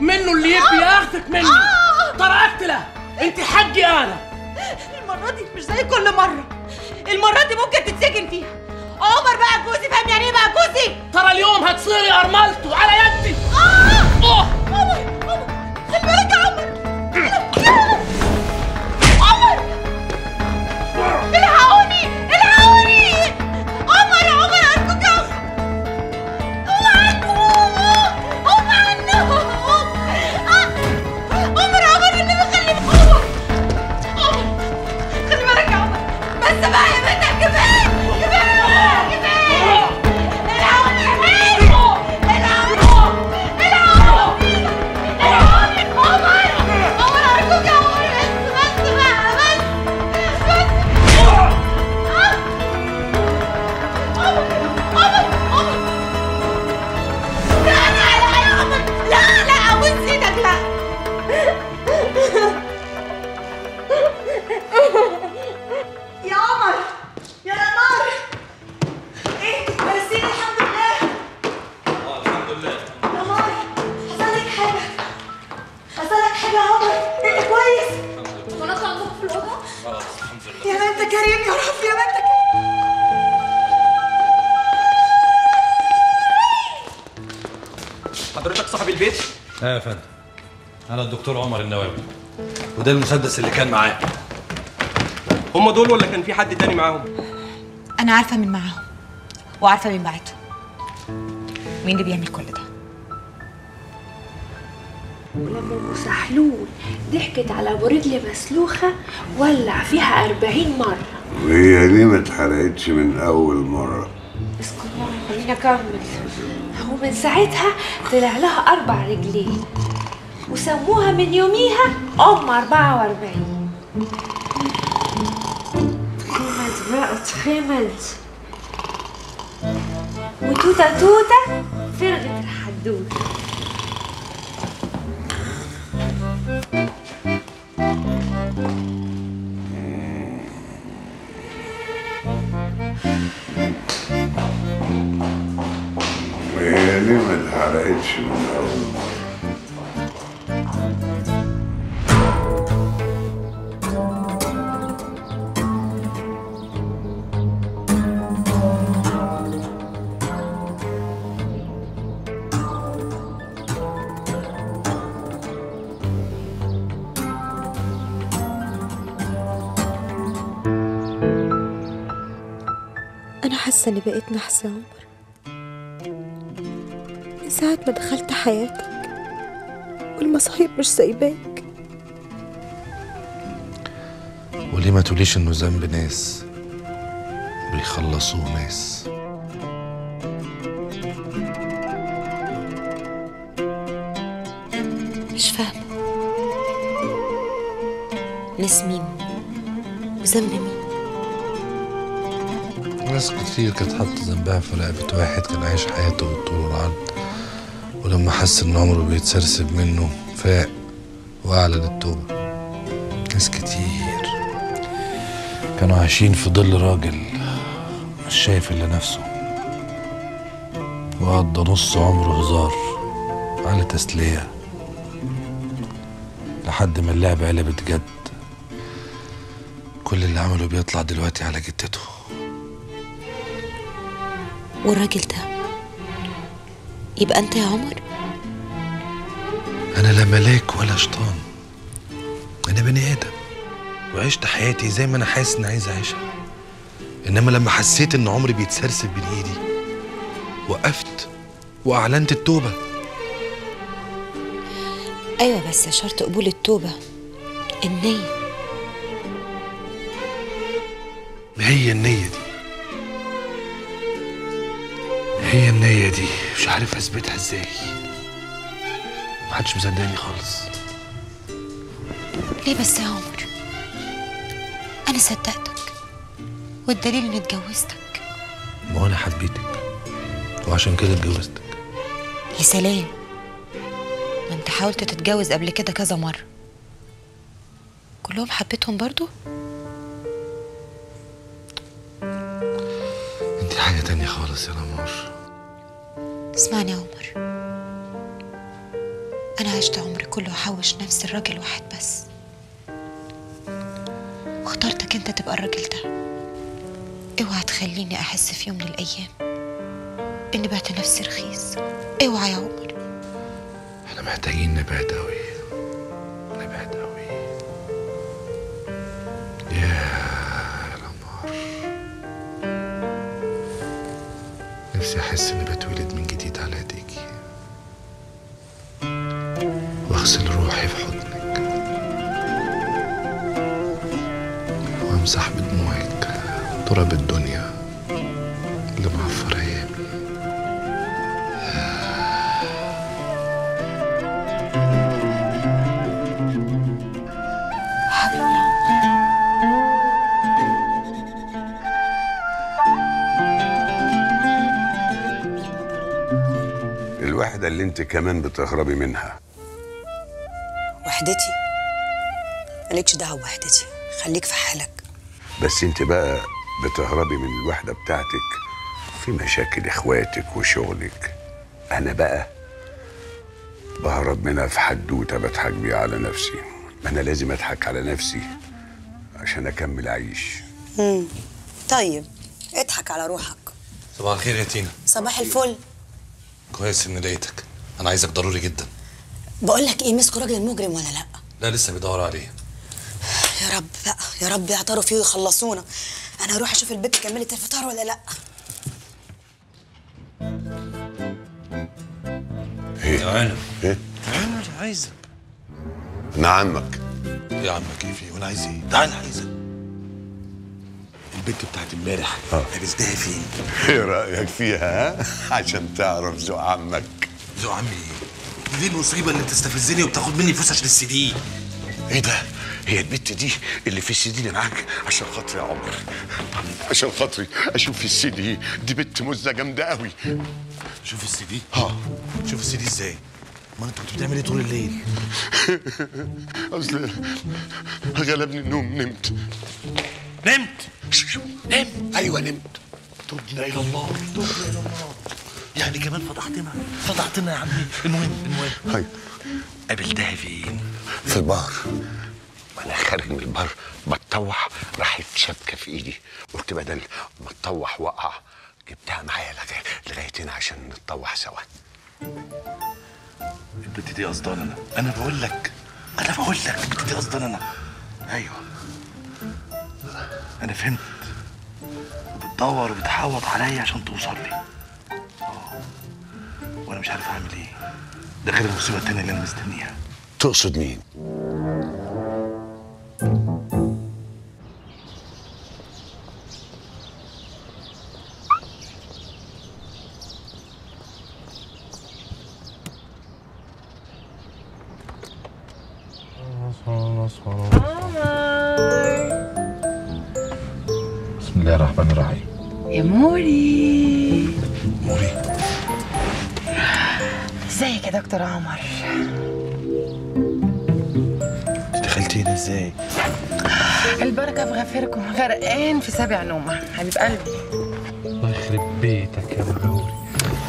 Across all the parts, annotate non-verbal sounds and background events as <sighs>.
منه اللي يبي ياخذك مني ترى اقتله. انت حقي أنا. المرة دي مش زي كل مرة. المرة دي ممكن تتسجن فيها. عمر بقى جوزي فاهم يعني إيه بقى جوزي؟ ترى اليوم هتصيري ارملته على يدي. آه. الدكتور عمر النووي. وده المسدس اللي كان معاه. هم دول ولا كان في حد تاني معاهم؟ أنا عارفة مين معاهم. وعارفة مين بعته. مين اللي بيعمل كل ده؟ ولما ام سحلول ضحكت على أبو رجل مسلوخة ولع فيها أربعين مرة. وهي ليه ما اتحرقتش من أول مرة؟ اسكت بقى خليني أكمل. ومن ساعتها طلع لها أربع رجلين. وسموها من يوميها أم 44 تخمد بقى تخمد وتوتة توتة فرغت الحدوته وهي ليه ما اتحرقتش من أول. حاسة إني بقيت نحس يا عمر من ساعة ما دخلت حياتك والمصايب مش سايباك. وليه ما تقوليش إنه ذنب ناس؟ بيخلصوه ناس. مش فاهمة. ناس مين؟ وذنب مين؟ ناس كتير كانت حاطة ذنبها في رقبة واحد كان عايش حياته بالطول والعرض ولما حس إن عمره بيتسرسب منه فاق وأعلن التوبة ناس كتير كانوا عايشين في ظل راجل مش شايف إلا نفسه وقضى نص عمره هزار على تسلية لحد ما اللعبة قلبت جد. كل اللي عمله بيطلع دلوقتي على جدته. والراجل ده. يبقى أنت يا عمر؟ أنا لا ملاك ولا شيطان. أنا بني آدم وعشت حياتي زي ما أنا حاسس إني عايز أعيشها. إنما لما حسيت إن عمري بيتسرسب بين إيدي وقفت وأعلنت التوبة. أيوة بس شرط قبول التوبة. النية. ما هي النية دي؟ هي النية دي مش عارف أثبتها إزاي. محدش مصدقني خالص. ليه بس يا عمر؟ أنا صدقتك والدليل إني اتجوزتك. ما أنا حبيتك وعشان كده اتجوزتك. يا سلام ما أنت حاولت تتجوز قبل كده كذا مرة. كلهم حبيتهم برضو؟ أنت حاجة تانية خالص يا نمار اسمعني يا عمر. أنا عشت عمري كله أحوش نفسي لراجل واحد بس. واخترتك أنت تبقى الراجل ده. اوعى تخليني أحس في يوم من الأيام إني بعت نفسي رخيص. اوعى يا عمر. إحنا محتاجين نبعد قوي نبعد قوي يا القمر نفسي أحس إني بتولد من جديد. واغسل روحي في حضنك. وامسح بدموعك تراب الدنيا اللي معفر ايامي الوحدة اللي انت كمان بتهربي منها. وحدتي. مالكش دعوة بوحدتي خليك في حالك. بس انت بقى بتهربي من الوحدة بتاعتك في مشاكل إخواتك وشغلك. أنا بقى بهرب منها في حدوتة بضحك بيها على نفسي. ما أنا لازم أضحك على نفسي عشان أكمل اعيش مم. طيب اضحك على روحك. صباح الخير يا تينا. صباح الفل. كويس اني لقيتك. أنا عايزك ضروري جدا. بقول لك إيه مسكوا راجل المجرم ولا لأ؟ لا لسه بيدور عليه. يا رب بقى يا رب يعتروا فيه ويخلصونا. أنا هروح أشوف البنت كملت الفطار ولا لأ؟ يا عنب إيه؟ عنب عايزك. أنا عمك. يا عم كيفي وأنا عايز إيه؟ تعال عايزك. البنت بتاعت امبارح عرفتها فين؟ إيه رأيك فيها ها؟ عشان تعرف ذوق عمك. ذوق عمي إيه؟ دي المصيبه اللي بتستفزني وبتاخد مني فلوس عشان السي دي؟ إيه ده؟ هي البت دي اللي في السي دي اللي معاك؟ عشان خاطري يا عمر. عشان خاطري أشوف السي دي. دي بنت مزة جامدة قوي. شوف السي دي. ها. شوف السي دي إزاي. ما انت كنت بتعمل إيه طول الليل؟ <laughs> اصل غلبني النوم. نمت. نمت؟ نمت. أيوه نمت. تبنا إلى الله. تبنا إلى الله. يعني كمان فضحتنا. فضحتنا يا عمي. المهم المهم. هاي. قابلتها فين؟ في البار وأنا خارج من البار بتطوح راحت شبكة في إيدي. قلت بدل ما اتطوح وقع. جبتها معايا لغايه هنا عشان نتطوح سوا. البت دي قصدان أنا. أنا بقول لك. أنا بقول لك. البت دي قصدان أنا. أيوه. أنا فهمت. بتدور وبتحوط عليا عشان توصل لي. وأنا مش عارف اعمل إيه. ده غير المصيبة التانية اللي أنا مستنيها. تقصد مين؟ دكتور عمر. دخلتي هنا إزاي؟ البركة في غفيركم غرقان في سبع نومة؟ حبيب قلبي. الله يخرب بيتك يا مغاوري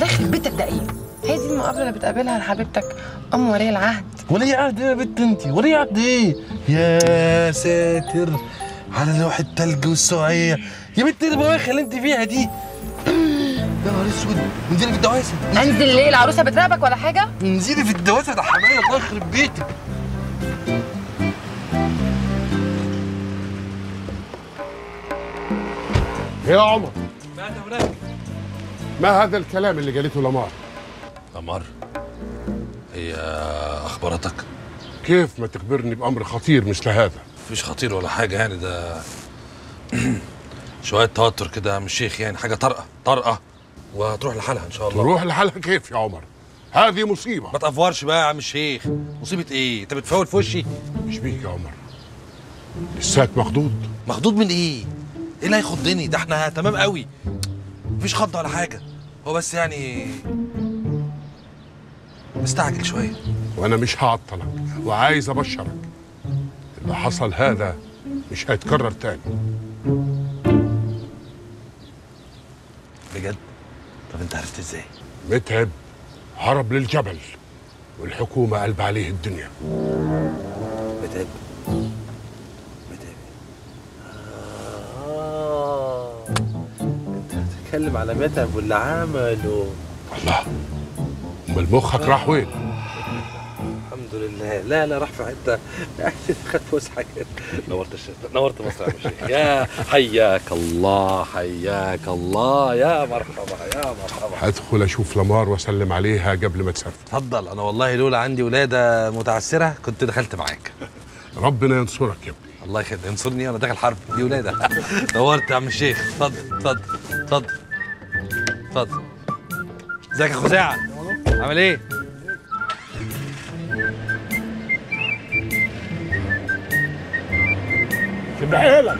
داخل بيتك ده إيه؟ هي دي المقابلة اللي بتقابلها لحبيبتك أم ولي العهد. ولي عهد إيه يا بنت انت ولي عهد إيه؟ يا ساتر على لوح التلج والسقعيه يا بنت إيه البواخه اللي أنت فيها دي. نهار أسود. انزلي في الدواسة. أنزل ليه؟ العروسة بتراقبك ولا حاجة؟ انزلي في الدواسة ده حماية الله يخرب بيتك يا عمر. ما هذا الكلام اللي قالته لمار قمر هي اخبارتك كيف ما تخبرني بأمر خطير مثل هذا؟ مفيش خطير ولا حاجة يعني ده <clears throat> شوية توتر كده يا عم الشيخ يعني حاجة طرقه طرقه وهتروح لحالها إن شاء الله. تروح لحالها كيف يا عمر؟ هذه مصيبة. ما تقفورش بقى يا عم الشيخ. مصيبة إيه؟ أنت بتفاول في وشي. مش بيك يا عمر. لساك مخضوض. مخضوض من إيه؟ إيه اللي هيخضني؟ ده إحنا تمام قوي. مفيش خض ولا حاجة. هو بس يعني مستعجل شوية. وأنا مش هعطلك وعايز أبشرك. اللي حصل هذا مش هيتكرر تاني. إزاي متعب هرب للجبل. والحكومة قلب عليه الدنيا. متعب متعب آه. أنت بتتكلم على متعب واللي عمله. الله. أمال مخك راح وين؟ الحمد لله. لا لا راح في حتة. <laughs> خد فسحه نورت الشتا نورت مصر يا الشيخ يا حياك الله حياك الله. يا مرحبا يا مرحبا. هدخل أشوف لمار وأسلم عليها قبل ما تسافر. اتفضل أنا والله لولا عندي ولادة متعسرة كنت دخلت معاك. <laughs> ربنا ينصرك يا ابني. الله يخليك ينصرني أنا داخل حرب. دي ولادة. <laughs> نورت يا عم الشيخ. اتفضل اتفضل اتفضل اتفضل ازيك يا خزاعه عامل إيه؟ بحيلك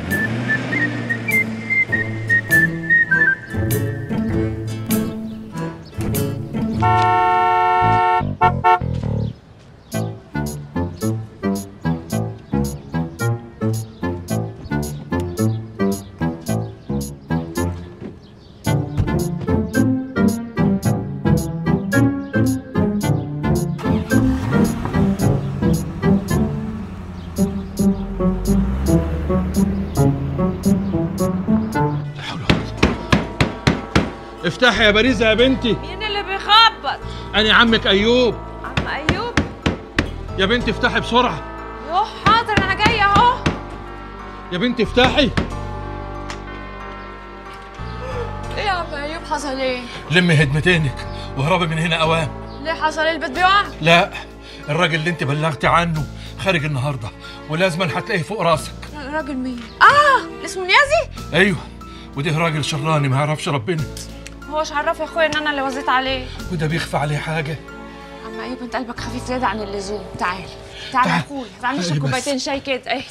افتحي يا باريزة يا بنتي. مين اللي بيخبط؟ أنا عمك أيوب. عم أيوب؟ يا بنتي افتحي بسرعة. يوه حاضر أنا جاية أهو. يا بنتي افتحي. إيه يا عم أيوب حصل إيه؟ لمي هدمتينك واهربي من هنا أوام ليه حصل إيه؟ البيت بيقع؟ لا الراجل اللي أنت بلغتي عنه خارج النهارده ولازما هتلاقيه فوق راسك. راجل مين؟ آه اسمه نيازي؟ أيوه وده راجل شراني ما يعرفش ربنا. هوش عرف يا أخويا إن أنا اللي وزيت عليه. وده بيخفى عليه حاجة. عم ايوب أنت قلبك خفيف زيادة عن اللزوم. تعال. تعال يا تعال. اخويا تعال نشرب. كوبايتين شاي كده. اهدى.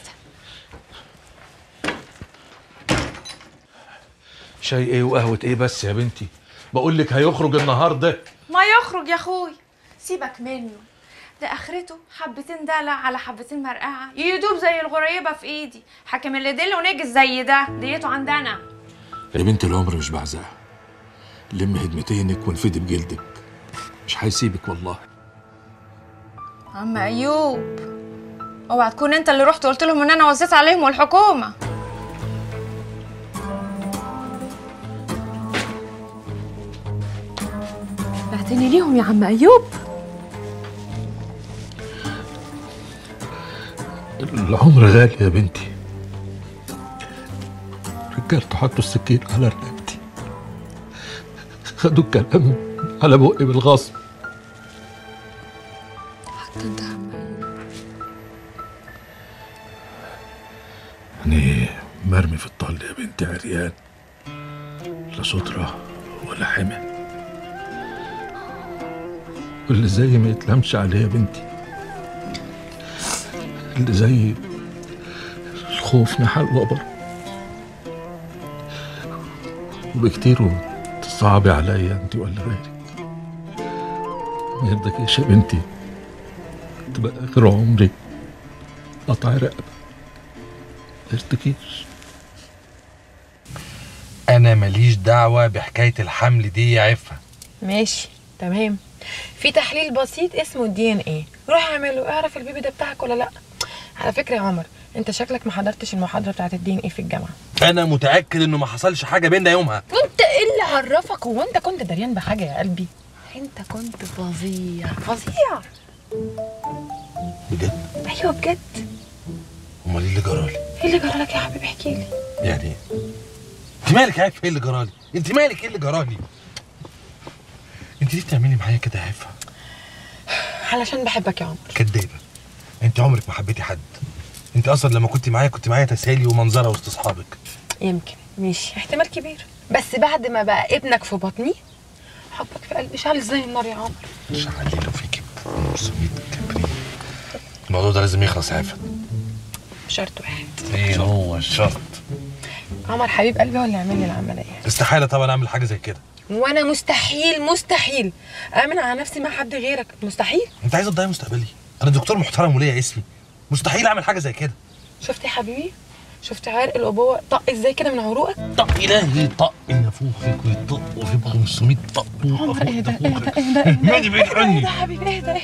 شاي إيه وقهوة إيه بس يا بنتي؟ بقول لك هيخرج النهارده. ما يخرج يا أخوي. سيبك منه. ده آخرته حبتين دلع على حبتين مرقعة. يدوب زي الغريبة في إيدي. حاكم اللي دل ونجس زي ده. ديته عندنا. يا بنت العمر مش بعزها لم هدمتينك وانفدي بجلدك مش هيسيبك والله. عم أيوب أوعى تكون أنت اللي رحت قلت لهم إن أنا وزيت عليهم والحكومة. بعتني ليهم يا عم أيوب. العمر غالي يا بنتي. رجالته حطوا السكين على رقبتي خدوا الكلام على بقي بالغصب حتى انت يعني مرمي في الطل يا بنتي عريان. لا سترة ولا حمى. واللي زي ما يتلمش عليه يا بنتي. اللي زي الخوف نحل وبر وبكتير. تصعبي عليا انت ولا غيرك ما يرضكيش يا بنتي. تبقى آخر عمري قطع رقبة. ما يرضكيش أنا ماليش دعوة بحكاية الحمل دي يا عفة. ماشي تمام. في تحليل بسيط اسمه ال DNA. روح اعمله اعرف ال baby ده بتاعك ولا لأ. على فكرة يا عمر انت شكلك ما حضرتش المحاضرة بتاعت ال DNA في الجامعة. أنا متأكد إنه ما حصلش حاجة بيننا يومها. وانت إيه اللي عرفك هو انت كنت دريان بحاجة يا قلبي؟ أنت كنت فظيع فظيع. بجد؟ أيوه بجد. أمال إيه اللي جرالي إيه اللي جرالك يا حبيبي؟ احكي لي. يعني أنت مالك يا عفه إيه اللي جرالي أنت مالك؟ إيه اللي جرالي أنت ليه بتعملي معايا كده يا عفة؟ <sighs> علشان بحبك يا عمر. كدابة. أنت عمرك ما حبيتي حد. انت أصلا لما كنت معايا كنت معايا تسالي ومنظرة وسط اصحابك. يمكن ماشي. احتمال كبير. بس بعد ما بقى ابنك في بطني حبك في قلبي. شعل زي النار يا عمر. شعليله فيكي مرسومية كبريت الموضوع ده لازم يخلص يا عفه شرط واحد. إيه هو الشرط؟ عمر حبيب قلبي هو اللي عامل لي العملية. استحالة طبعا أعمل حاجة زي كده. وأنا مستحيل مستحيل امن على نفسي مع حد غيرك. مستحيل. أنت عايزه تضيع مستقبلي. أنا دكتور محترم وليا اسمي. مستحيل أعمل حاجة زي كده. شفت يا حبيبي؟ شفت عرق الأبوة؟ طق إزاي كده من عروقك؟ طق إلهي طق نافوخ فيك ويطق وفيك 500 طق. عمر اهدى اهدى اهدى اهدى. بعيد عني. اهدى يا حبيبي اهدى اهدى.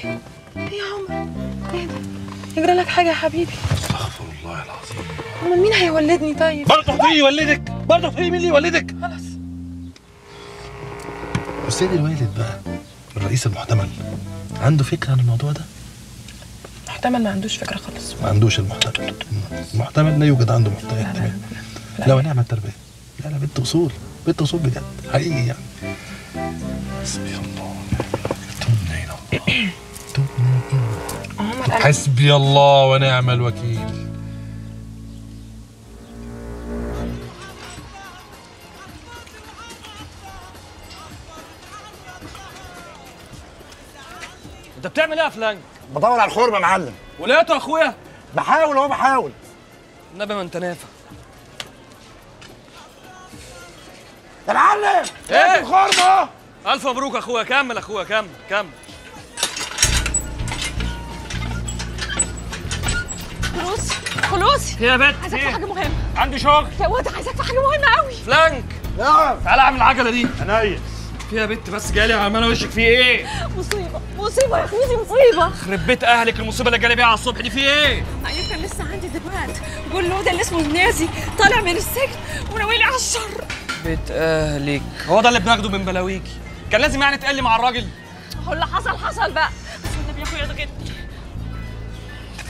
إيه يا عمر اهدى. يجرى لك حاجة يا حبيبي. استغفر الله العظيم. أمال مين هيولدني طيب؟ برضه تقولي يولدك. برضه تقولي مين اللي يولدك؟ خلاص. السيد الوالد بقى الرئيس المحتمل عنده فكرة عن الموضوع ده؟ محتمل ما عندوش فكرة خالص. ما عندوش المحتمل. المحتمل لا يوجد عنده محتمل. احتمال لا ونعم التربية. لا لا بنت أصول. بنت أصول بجد. حقيقي يعني. حسبي الله. تبنى إلى الله. <coughs> حسبي الله ونعم الوكيل. انت بتعمل إيه يا فلان؟ بدور على الخرم يا معلم. ولقيته يا أخويا؟ بحاول اهو بحاول. النبي ما انت نافع. يا معلم إيه؟ الخرم اهو. ألف مبروك يا أخويا كمل يا أخويا كمل كمل. فلوسي فلوسي يا بت. عايزك في حاجة مهمة. عندي شغل. يا واد عايزك في حاجة مهمة قوي فلانك. نعم. تعالى اعمل العجله دي. عينيا فيها بت بس جالي عمال وشك فيه إيه؟ مصيبة مصيبة يا أخوتي مصيبة. خرب بيت أهلك المصيبة اللي جالي بيها على الصبح دي فيه إيه؟ أيوه كان لسه عندي دلوقتي. جلود اللي اسمه النازي طالع من السجن وناويلي على الشر. بيت أهلك. هو ده اللي بناخده من بلاويكي. كان لازم يعني تقلي مع الراجل. هو اللي حصل حصل بقى. بس النبي يا أخويا ضغطني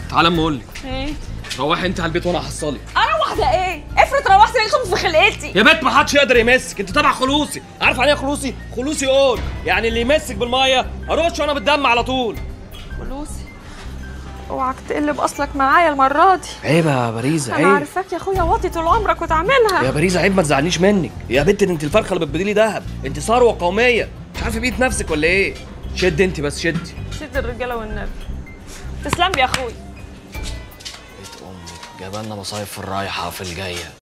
تعالى أما أقول لك. إيه؟ روحي أنت على البيت وأنا هحصلك أروح ده إيه؟ افرض روحت لقيتهم في خلقتي. يا بنت ما حدش يقدر يمسك. انت تبع خلوصي. عارف يعني إيه خلوصي؟ خلوصي اون يعني اللي يمسك بالمية اروش وأنا بالدم على طول. فلوسي أوعك تقلب أصلك معايا المرة دي. عيب يا باريزه أنا عارفاك يا أخويا واطي طول عمرك وتعملها يا باريزه عيب ما تزعلنيش منك. يا بنت أنت الفرخة اللي بتبدلي دهب أنت ثروة قومية. مش عارفة بقيت نفسك ولا إيه؟ شد أنت بس شدي شد الرجالة والنبي. تسلم لي يا اخويا أمك جاب لنا مصايب في الرايحة في الجاية.